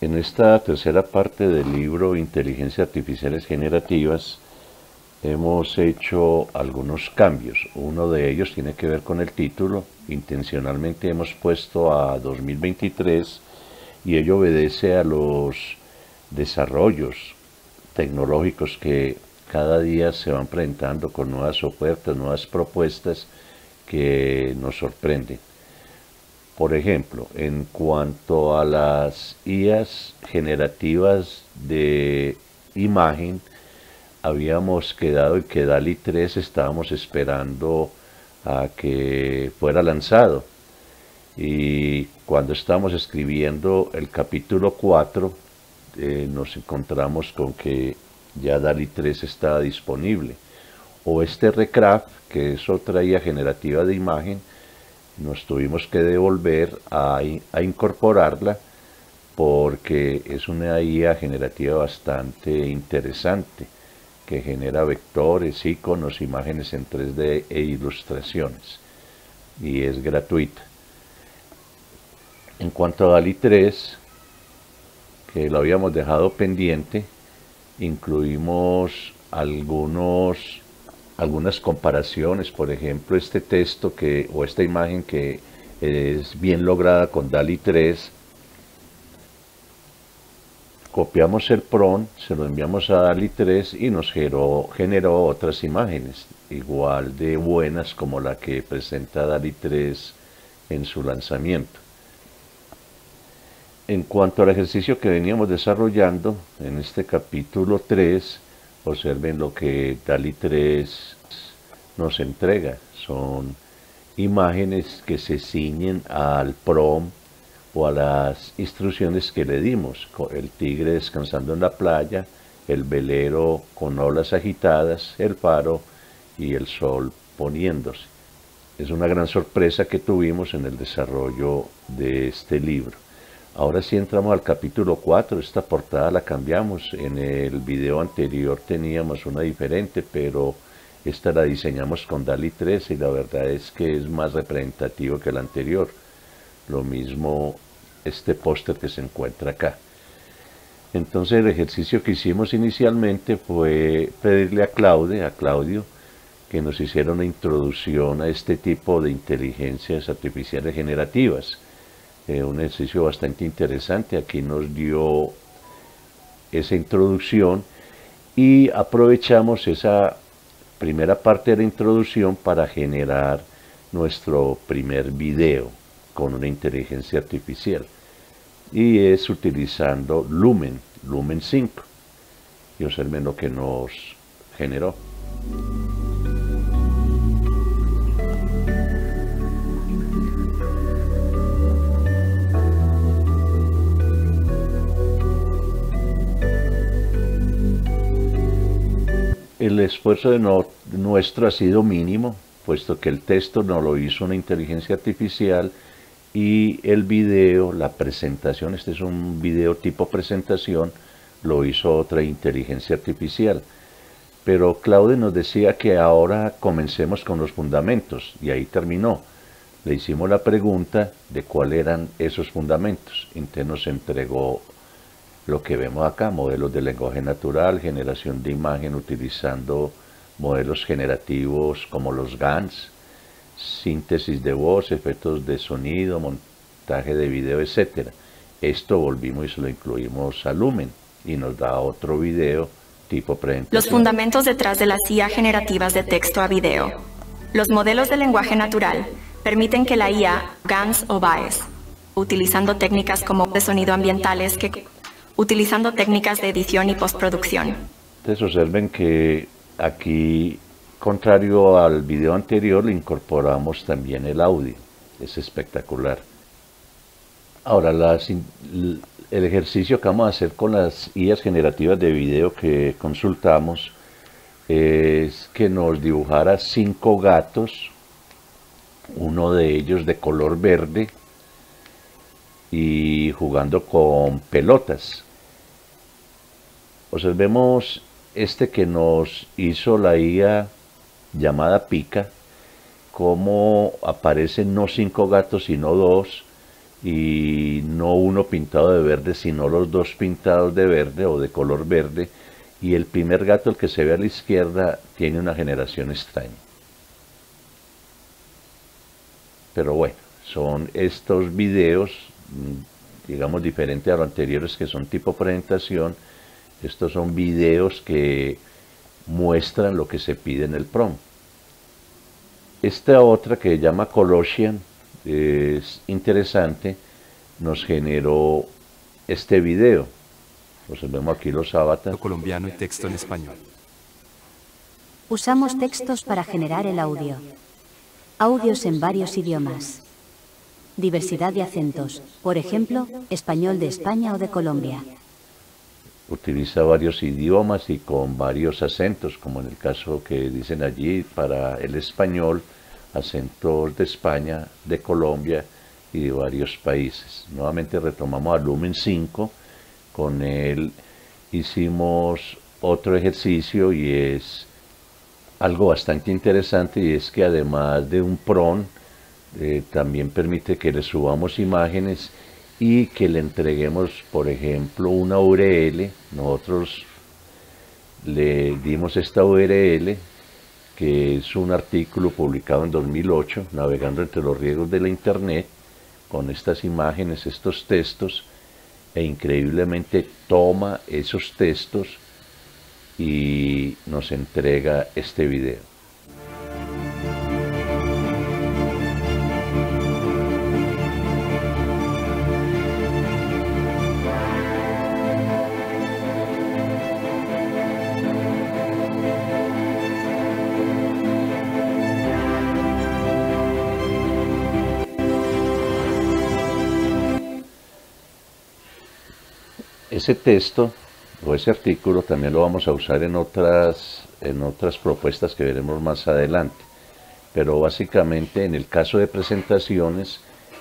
En esta tercera parte del libro Inteligencia Artificiales Generativas hemos hecho algunos cambios. Uno de ellos tiene que ver con el título. Intencionalmente hemos puesto a 2023 y ello obedece a los desarrollos tecnológicos que cada día se van presentando con nuevas ofertas, nuevas propuestas que nos sorprenden. Por ejemplo, en cuanto a las IAs generativas de imagen, habíamos quedado y que DALI 3 estábamos esperando a que fuera lanzado. Y cuando estábamos escribiendo el capítulo 4, eh, nos encontramos con que ya DALI 3 estaba disponible. O este Recraft, que es otra IA generativa de imagen, nos tuvimos que devolver a, incorporarla porque es una IA generativa bastante interesante que genera vectores, iconos, imágenes en 3D e ilustraciones y es gratuita. En cuanto a DALI 3, que lo habíamos dejado pendiente, incluimos algunos algunas comparaciones, por ejemplo, este texto que, o esta imagen que es bien lograda con DALI 3, copiamos el prompt, se lo enviamos a DALI 3 y nos generó, generó otras imágenes, igual de buenas como la que presenta DALI 3 en su lanzamiento. En cuanto al ejercicio que veníamos desarrollando en este capítulo 3, Observen lo que DALI 3 nos entrega. Son imágenes que se ciñen al prom o a las instrucciones que le dimos. El tigre descansando en la playa, el velero con olas agitadas, el faro y el sol poniéndose. Es una gran sorpresa que tuvimos en el desarrollo de este libro. Ahora sí entramos al capítulo 4, esta portada la cambiamos, en el video anterior teníamos una diferente, pero esta la diseñamos con DALI 3 y la verdad es que es más representativo que la anterior. Lo mismo este póster que se encuentra acá. Entonces el ejercicio que hicimos inicialmente fue pedirle a Claude, a Claudio, que nos hiciera una introducción a este tipo de inteligencias artificiales generativas eh, un ejercicio bastante interesante. Aquí nos dio esa introducción y aprovechamos esa primera parte de la introducción para generar nuestro primer video con una inteligencia artificial y es utilizando Lumen, Lumen 5 y observen lo que nos generó. El esfuerzo de nuestro ha sido mínimo, puesto que el texto no lo hizo una inteligencia artificial y el video, la presentación, este es un video tipo presentación, lo hizo otra inteligencia artificial. Pero Claude nos decía que ahora comencemos con los fundamentos y ahí terminó. Le hicimos la pregunta de cuáles eran esos fundamentos. Entonces nos entregó lo que vemos acá, modelos de lenguaje natural, generación de imagen utilizando modelos generativos como los GANs, síntesis de voz, efectos de sonido, montaje de video, etc. Esto volvimos y se lo incluimos a Lumen y nos da otro video tipo presentación. Los fundamentos detrás de las IA generativas de texto a video. Los modelos de lenguaje natural permiten que la IA GANs o BAES, utilizando técnicas como de sonido ambientales que utilizando técnicas de edición y postproducción. Entonces observen que aquí, contrario al video anterior, le incorporamos también el audio. Es espectacular. Ahora, el ejercicio que vamos a hacer con las IAs generativas de video que consultamos es que nos dibujara cinco gatos, uno de ellos de color verde y jugando con pelotas. Observemos este que nos hizo la IA llamada Pica, cómo aparecen no cinco gatos sino dos y no uno pintado de verde, sino los dos pintados de verde o de color verde. Y el primer gato, el que se ve a la izquierda, tiene una generación extraña. Pero bueno, son estos videos, mm, digamos, diferentes a los anteriores que son tipo presentación. Estos son videos que muestran lo que se pide en el prom. Esta otra que se llama Colossian es interesante, nos generó este video. vemos aquí los avatar. Colombiano y texto en español. Usamos textos para generar el audio. Audios en varios idiomas. Diversidad de acentos, por ejemplo, español de España o de Colombia. Utiliza varios idiomas y con varios acentos, como en el caso que dicen allí para el español, acentos de España, de Colombia y de varios países. Nuevamente retomamos al Lumen 5, con él hicimos otro ejercicio y es algo bastante interesante y es que además de un PRON, eh, también permite que le subamos imágenes y que le entreguemos, por ejemplo, una URL. Nosotros le dimos esta URL que es un artículo publicado en 2008, navegando entre los riesgos de la Internet, con estas imágenes, estos textos, e increíblemente toma esos textos y nos entrega este video. Ese texto o ese artículo también lo vamos a usar en otras, en otras propuestas que veremos más adelante. Pero básicamente en el caso de presentaciones,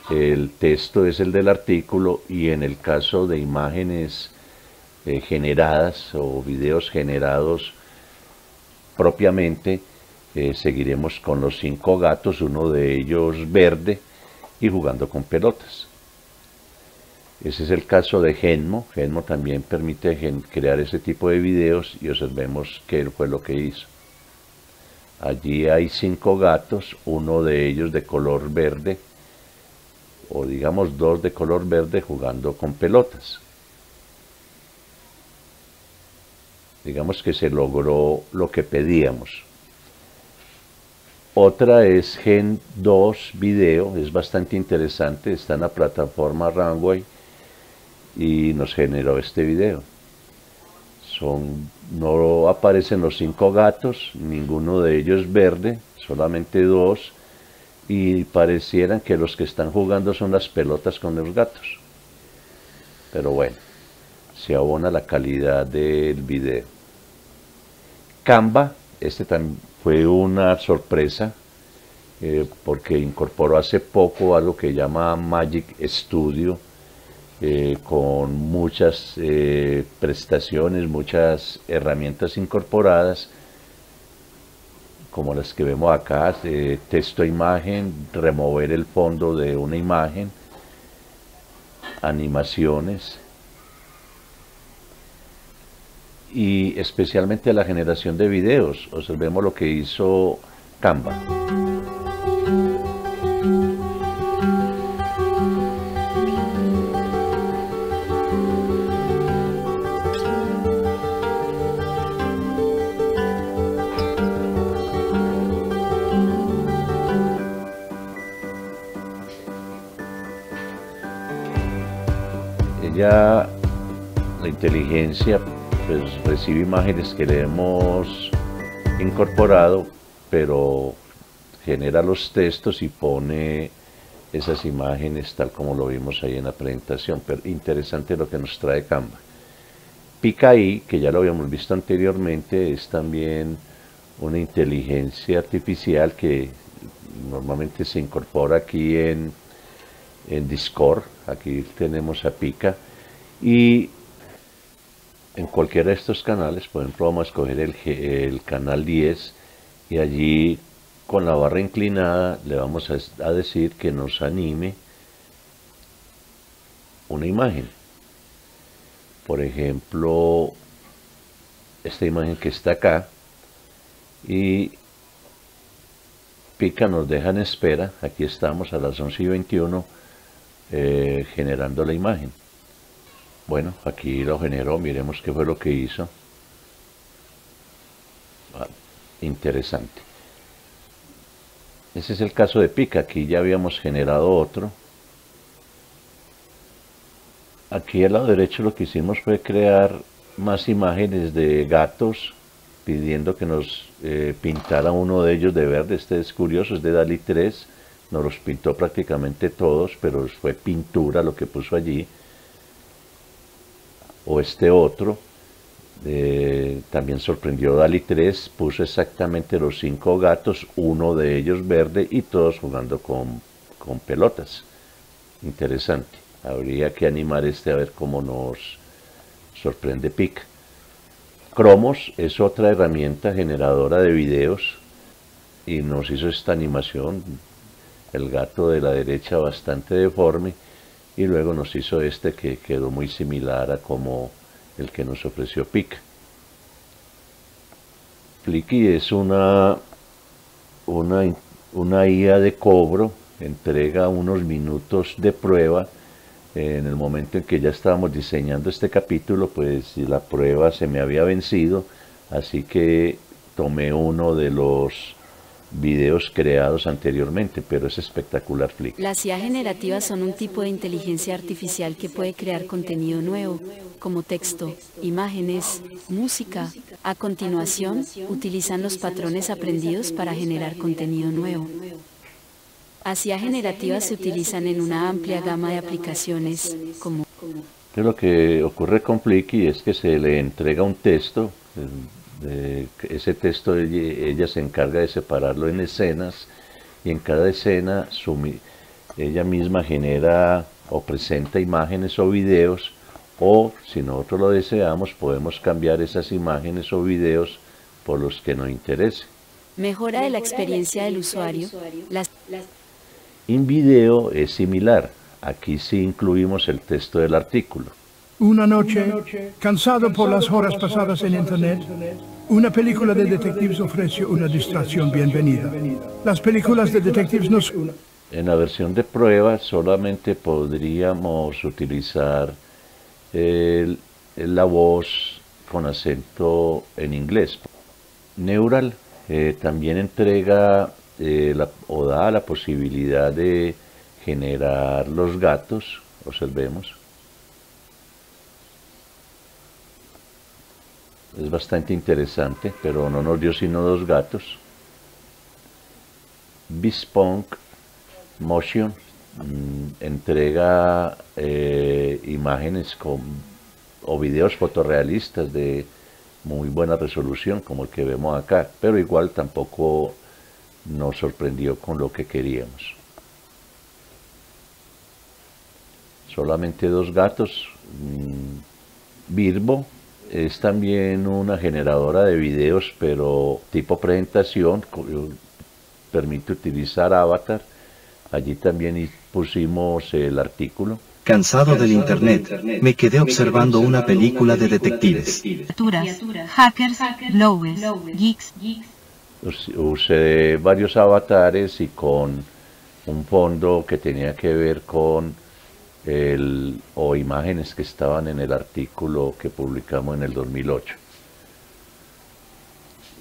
el texto es el del artículo y en el caso de imágenes eh, generadas o videos generados propiamente, eh, seguiremos con los cinco gatos, uno de ellos verde y jugando con pelotas. Ese es el caso de Genmo. Genmo también permite crear ese tipo de videos y observemos qué fue lo que hizo. Allí hay cinco gatos, uno de ellos de color verde, o digamos dos de color verde jugando con pelotas. Digamos que se logró lo que pedíamos. Otra es Gen 2 Video, es bastante interesante, está en la plataforma Runway y nos generó este video. Son, no aparecen los cinco gatos, ninguno de ellos verde, solamente dos, y parecieran que los que están jugando son las pelotas con los gatos. Pero bueno, se abona la calidad del video. Canva, este también fue una sorpresa, eh, porque incorporó hace poco algo que llama Magic Studio, eh, con muchas eh, prestaciones, muchas herramientas incorporadas, como las que vemos acá, texto a imagen, remover el fondo de una imagen, animaciones, y especialmente la generación de videos. Observemos lo que hizo Canva. Ya la inteligencia pues, recibe imágenes que le hemos incorporado, pero genera los textos y pone esas imágenes tal como lo vimos ahí en la presentación. Pero interesante lo que nos trae Canva. PicaI, que ya lo habíamos visto anteriormente, es también una inteligencia artificial que normalmente se incorpora aquí en, en Discord. Aquí tenemos a Pica y en cualquiera de estos canales, por ejemplo, vamos a escoger el, canal 10 y allí con la barra inclinada le vamos a, decir que nos anime una imagen. Por ejemplo, esta imagen que está acá y Pica nos deja en espera, aquí estamos a las 11 y 21 eh, generando la imagen. Bueno, aquí lo generó, miremos qué fue lo que hizo. Ah, interesante. Ese es el caso de Pica, aquí ya habíamos generado otro. Aquí al lado derecho lo que hicimos fue crear más imágenes de gatos pidiendo que nos eh, pintara uno de ellos de verde. Este es curioso, es de Dali 3. Nos los pintó prácticamente todos, pero fue pintura lo que puso allí. O este otro, también sorprendió Dali 3, puso exactamente los cinco gatos, uno de ellos verde y todos jugando con, con pelotas. Interesante. Habría que animar este a ver cómo nos sorprende PIC. Cromos es otra herramienta generadora de videos y nos hizo esta animación, el gato de la derecha bastante deforme y luego nos hizo este que quedó muy similar a como el que nos ofreció PIC. Flicky es una, una, una IA de cobro, entrega unos minutos de prueba en el momento en que ya estábamos diseñando este capítulo, pues la prueba se me había vencido, así que tomé uno de los videos creados anteriormente, pero es espectacular Flick. Las IA generativas son un tipo de inteligencia artificial que puede crear contenido nuevo, como texto, imágenes, música. A continuación, utilizan los patrones aprendidos para generar contenido nuevo. Hacia generativas se utilizan en una amplia gama de aplicaciones como... Lo que ocurre con Flicky es que se le entrega un texto, ese texto ella, se encarga de separarlo en escenas y en cada escena ella misma genera o presenta imágenes o videos o si nosotros lo deseamos podemos cambiar esas imágenes o videos por los que nos interese. Mejora de la experiencia del usuario. Las, en video es similar. Aquí sí incluimos el texto del artículo. Una noche, cansado por las horas pasadas en Internet, una película de detectives ofrece una distracción bienvenida. Las películas de detectives nos... En la versión de prueba solamente podríamos utilizar la voz con acento en inglés. Neural eh, también entrega eh, o da la posibilidad de generar los gatos, observemos. Es bastante interesante, pero no nos dio sino dos gatos. Bespoke Motion mm, entrega eh, imágenes con, o videos fotorrealistas de muy buena resolución, como el que vemos acá, pero igual tampoco nos sorprendió con lo que queríamos. Solamente dos gatos. Birbo mm, es también una generadora de videos, pero tipo presentación, permite utilizar avatar. Allí también pusimos el artículo. Cansado del internet, me quedé observando una película de detectives. Hackers, lowes, geeks, usé varios avatares y con un fondo que tenía que ver con el, o imágenes que estaban en el artículo que publicamos en el 2008.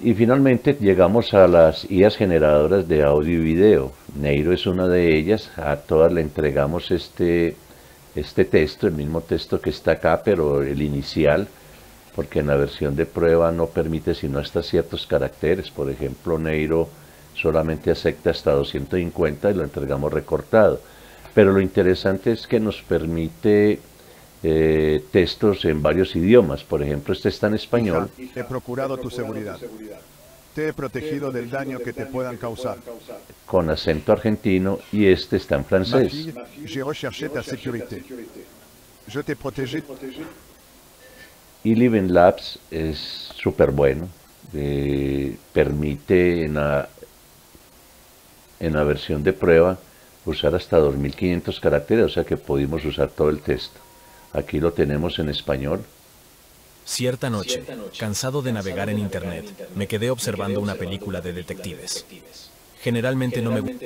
Y finalmente llegamos a las IAs generadoras de audio y video. Neiro es una de ellas, a todas le entregamos este, este texto, el mismo texto que está acá, pero el inicial, porque en la versión de prueba no permite sino hasta ciertos caracteres. Por ejemplo, Neiro solamente acepta hasta 250 y lo entregamos recortado. Pero lo interesante es que nos permite eh, textos en varios idiomas. Por ejemplo, este está en español. he procurado tu seguridad. Te he protegido del daño que te puedan causar. Con acento argentino y este está en francés. Y Living Labs es súper bueno. permite en la, en la versión de prueba usar hasta 2500 caracteres, o sea que pudimos usar todo el texto. Aquí lo tenemos en español. Cierta noche, cansado de navegar en Internet, me quedé observando una película de detectives. Generalmente no me gusta.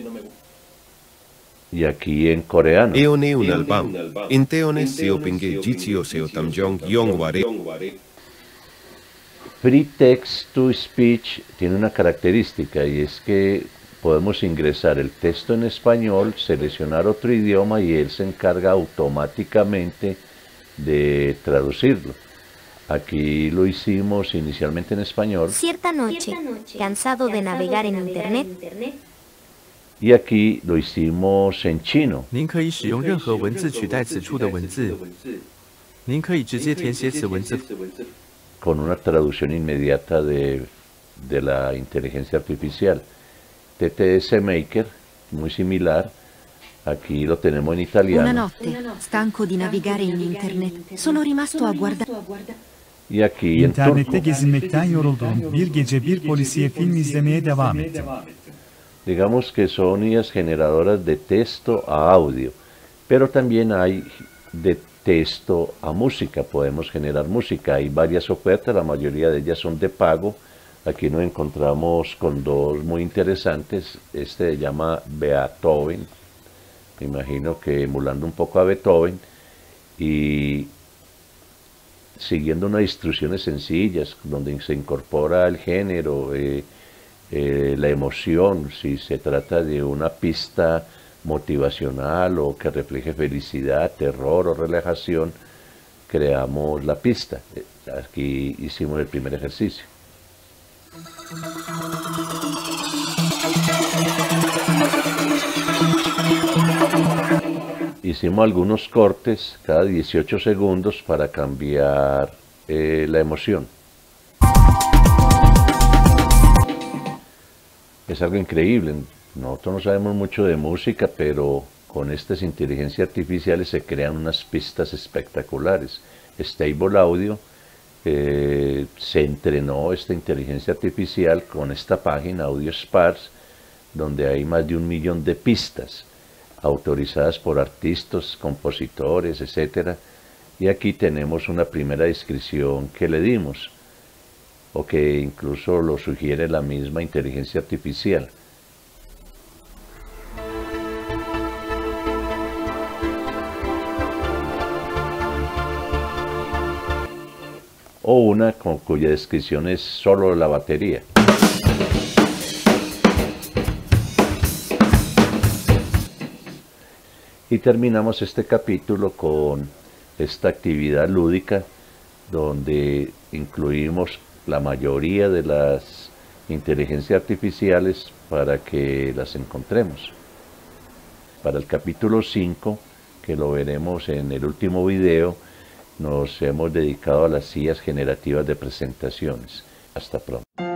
Y aquí en coreano. Eone un albam. Inteone seo pingue jitio seo tamjong yongware. Free Text to Speech tiene una característica y es que podemos ingresar el texto en español, seleccionar otro idioma y él se encarga automáticamente de traducirlo. Aquí lo hicimos inicialmente en español. Cierta noche, cansado de navegar en Internet. Y aquí lo hicimos en chino. Con una traducción inmediata de, la inteligencia artificial. TTS Maker, muy similar, aquí lo tenemos en Una italiano notte, stanco di navigare in internet, sono rimasto a guardare. İnternette gezinmekten yoruldum. Bir gece bir polisiye film izlemeye devam ettim. Digamos que son IAs generadoras de texto a audio, pero también hay de texto a música, podemos generar música. Hay varias ofertas, la mayoría de ellas son de pago. Aquí nos encontramos con dos muy interesantes. Este se llama Beethoven, me imagino que emulando un poco a Beethoven y siguiendo unas instrucciones sencillas donde se incorpora el género, eh, eh, la emoción, si se trata de una pista motivacional o que refleje felicidad, terror o relajación, creamos la pista. Eh, Aquí hicimos el primer ejercicio. Hicimos algunos cortes cada 18 segundos para cambiar eh, la emoción. Es algo increíble. Nosotros no sabemos mucho de música, pero con estas inteligencias artificiales se crean unas pistas espectaculares. Stable Audio eh, se entrenó esta inteligencia artificial con esta página Audio Sparse, donde hay más de un millón de pistas autorizadas por artistas, compositores, etcétera. Y aquí tenemos una primera descripción que le dimos, o que incluso lo sugiere la misma inteligencia artificial. O una con cuya descripción es solo la batería. Y terminamos este capítulo con esta actividad lúdica donde incluimos la mayoría de las inteligencias artificiales para que las encontremos. Para el capítulo 5, que lo veremos en el último video, nos hemos dedicado a las sillas generativas de presentaciones. Hasta pronto.